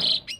you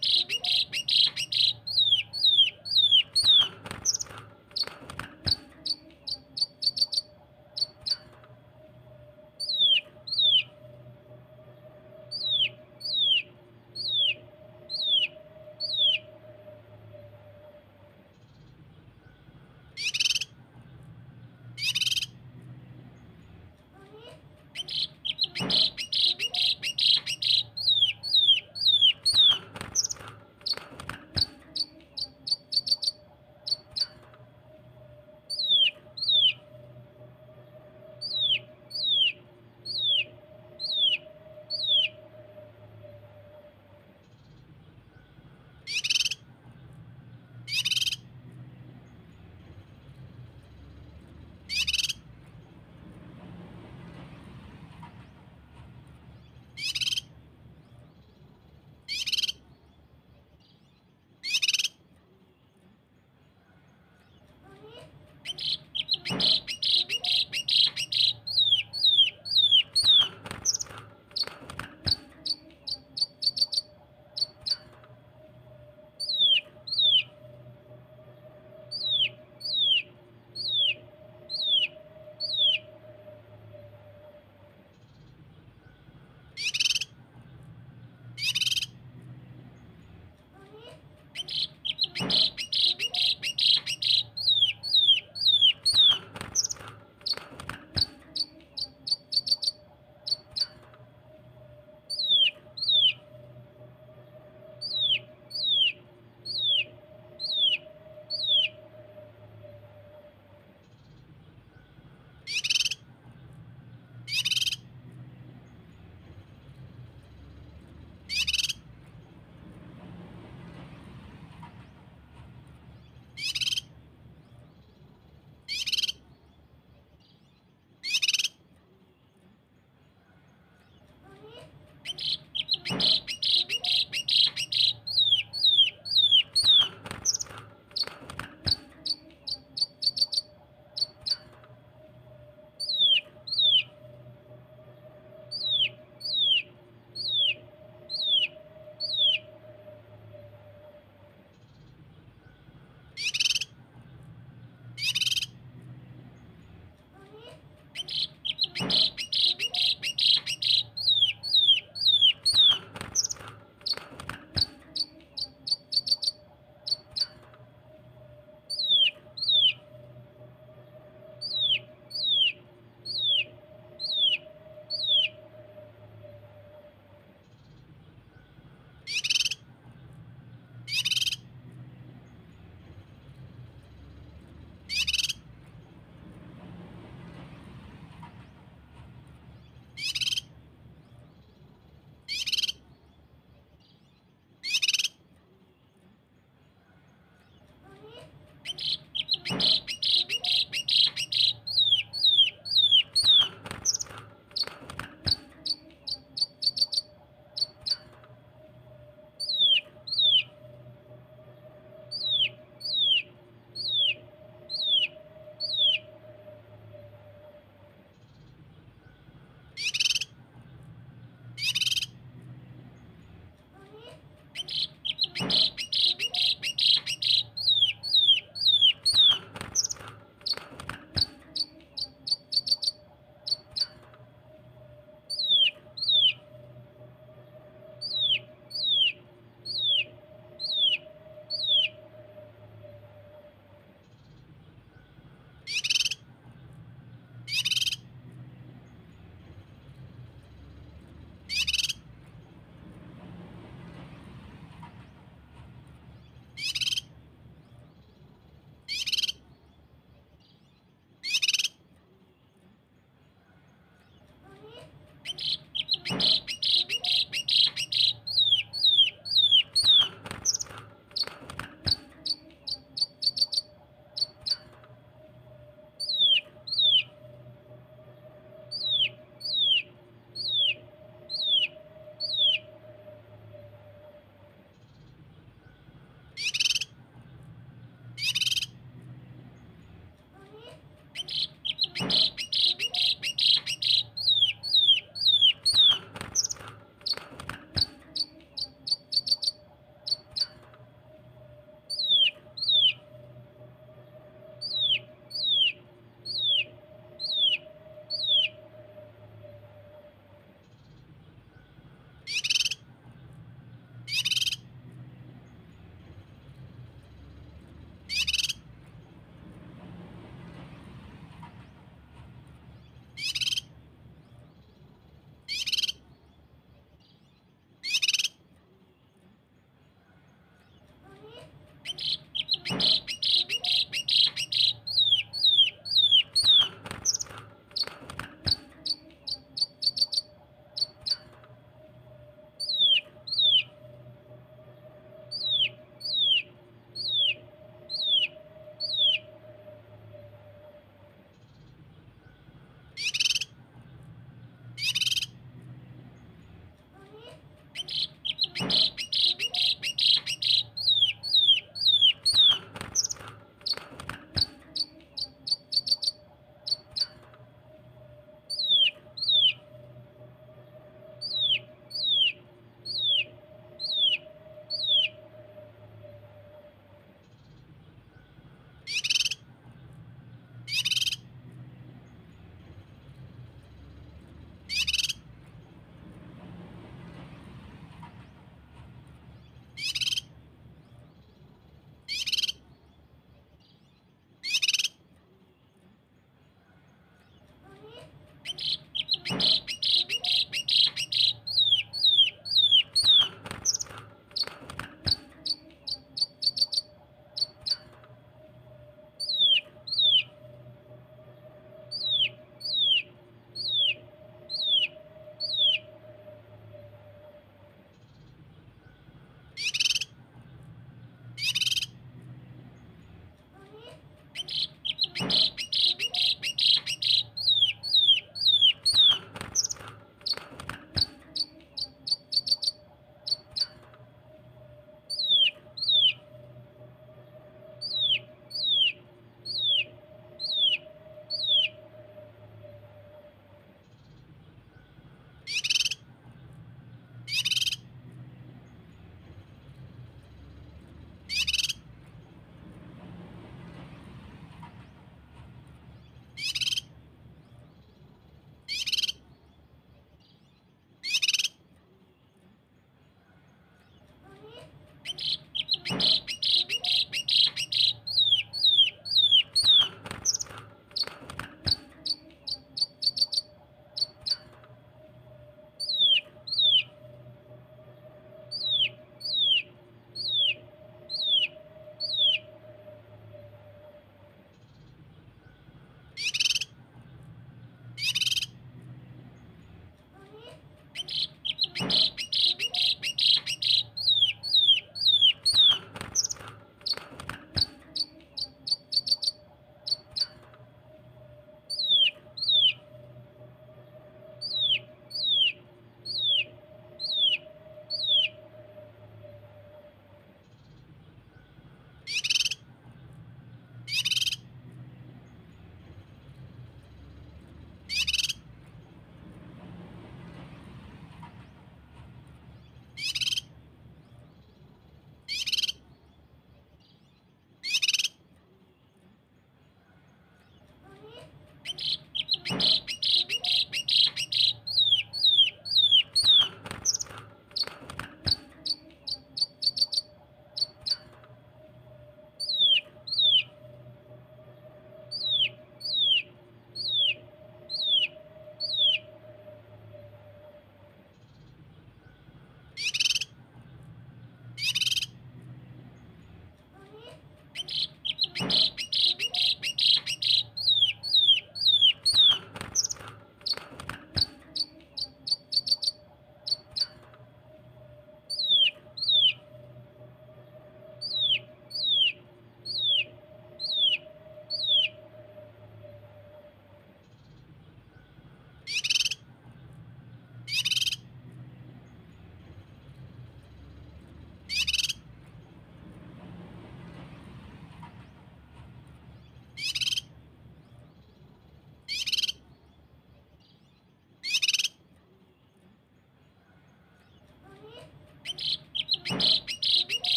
you